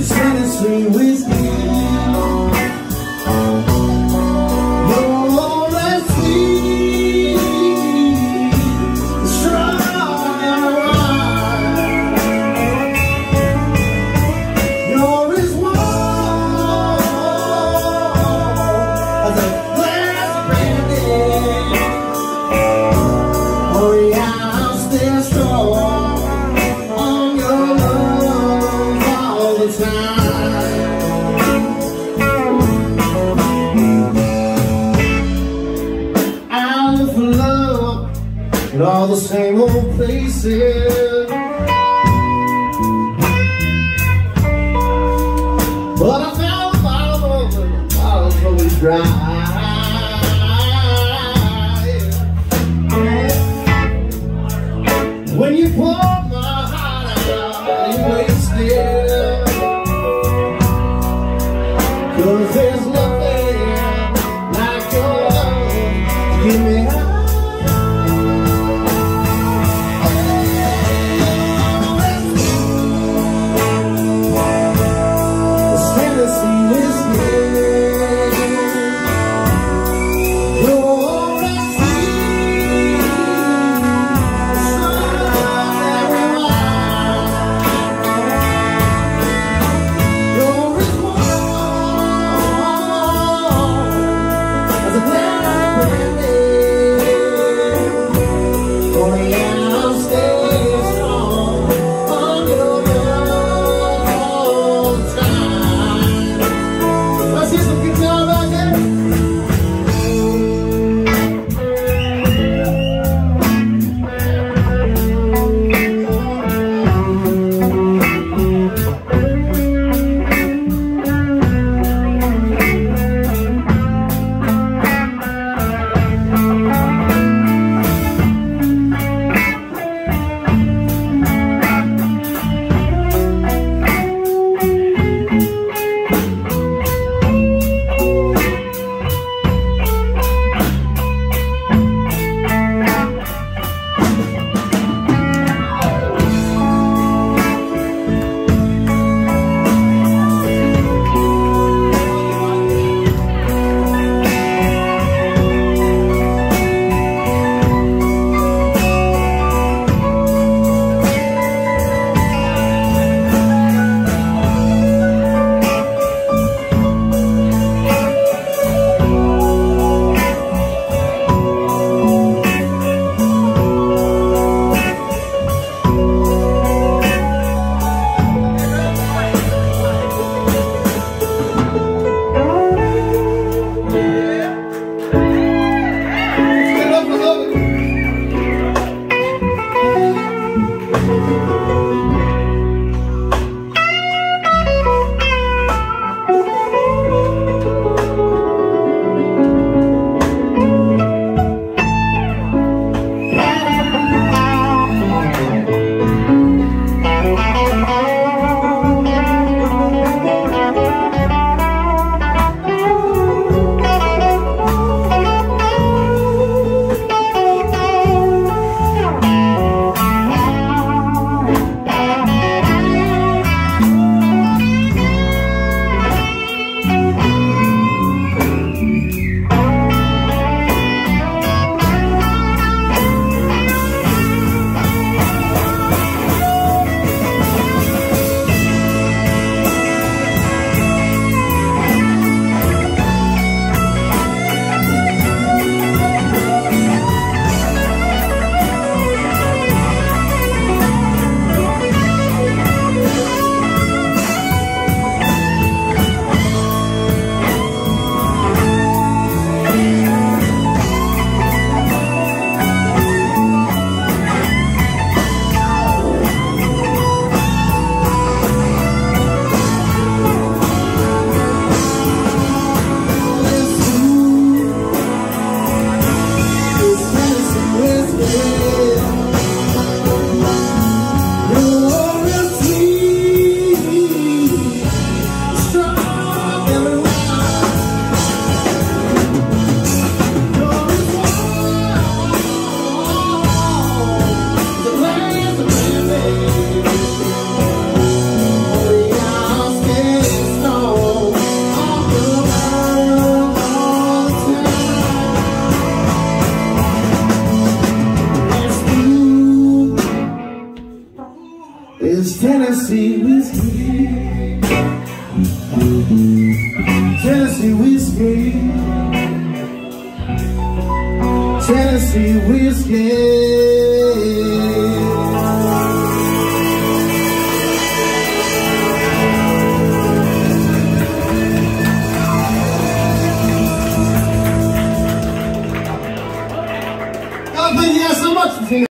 It's endlessly with me and all the same old places. But I found a bottle of a bottle's always dry. Tennessee whiskey. Tennessee whiskey.